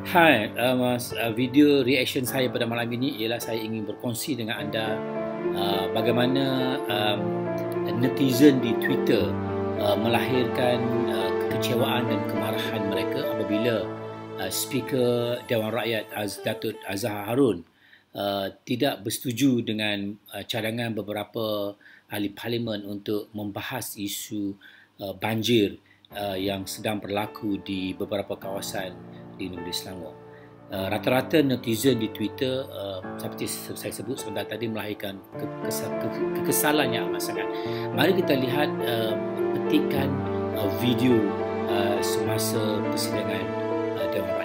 Hai, uh, mas, uh, video reaction saya pada malam ini ialah saya ingin berkongsi dengan anda uh, bagaimana um, netizen di Twitter uh, melahirkan uh, kekecewaan dan kemarahan mereka apabila uh, speaker Dewan Rakyat Az Datuk Azhar Harun uh, tidak bersetuju dengan uh, cadangan beberapa ahli parlimen untuk membahas isu uh, banjir uh, yang sedang berlaku di beberapa kawasan di negeri Selangor. Uh, rata-rata netizen di Twitter uh, seperti saya sebut sebentar tadi melahirkan kekesalan yang amat sangat. Mari kita lihat uh, petikan video semasa persidangan Dewan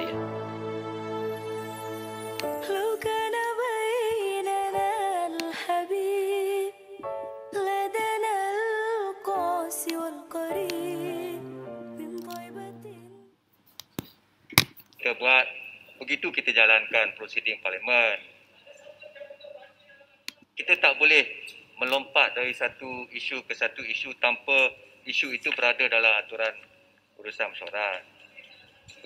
kita buat. Begitu kita jalankan prosiding parlimen. Kita tak boleh melompat dari satu isu ke satu isu tanpa isu itu berada dalam aturan urusan mesyuarat.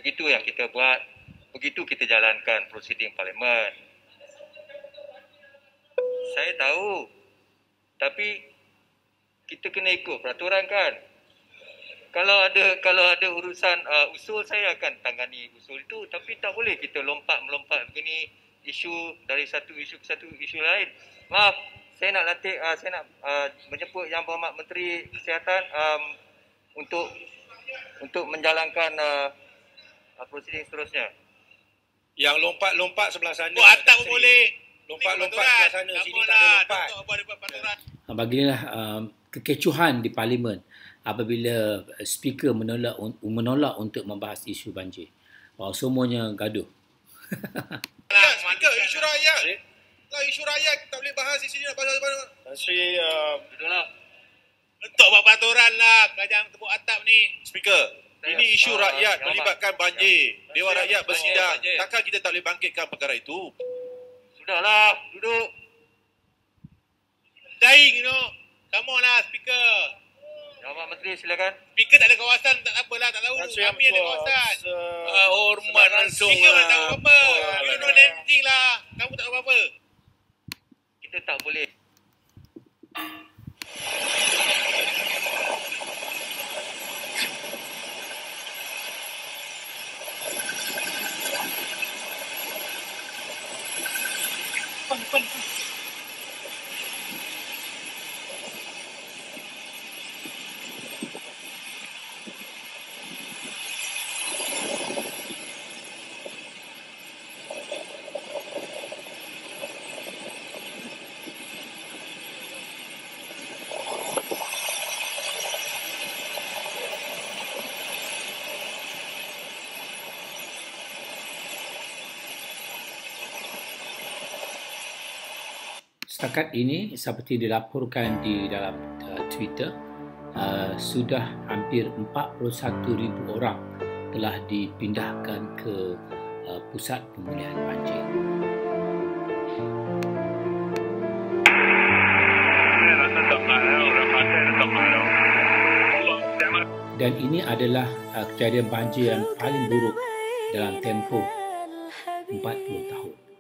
Begitu yang kita buat. Begitu kita jalankan prosiding parlimen. Saya tahu. Tapi kita kena ikut peraturan kan kalau ada kalau ada urusan uh, usul saya akan tangani usul itu tapi tak boleh kita lompat melompat begini isu dari satu isu ke satu isu lain. Maaf saya nak latih uh, saya nak uh, menjemput yang berhormat menteri kesihatan um, untuk untuk menjalankan uh, uh, prosedur seterusnya. Yang lompat-lompat sebelah sana. Oh atap pun boleh. Lompat-lompat sebelah sana sini tak ada lompat. Bagilah um, kekecohan di parlimen apabila speaker menolak menolak untuk membahas isu banjir. Wah, semuanya gaduh. Ya, speaker, isu rakyat. Lah isu rakyat tak boleh bahas isu ni nak bahas apa? Tan Sri uh, duduklah. Letak buat peraturan lah kerajaan tepuk atap ni. Speaker, ini isu uh, rakyat ya, melibatkan banjir. Ya. Dewan rakyat bersidang. Takkan kita tak boleh bangkitkan perkara itu? Sudahlah, duduk. Dying, you know. Come on lah, speaker. Jawab Menteri silakan. Speaker tak ada kawasan tak apalah tak tahu. Kami ada kawasan. Uh, hormat langsung. Speaker tak tahu apa. You know anything lah. Kamu tak tahu apa. Kita tak boleh. Setakat ini seperti dilaporkan di dalam uh, Twitter uh, sudah hampir 41,000 orang telah dipindahkan ke uh, pusat pemulihan banjir. Dan ini adalah uh, kejadian banjir yang paling buruk dalam tempoh 40 tahun.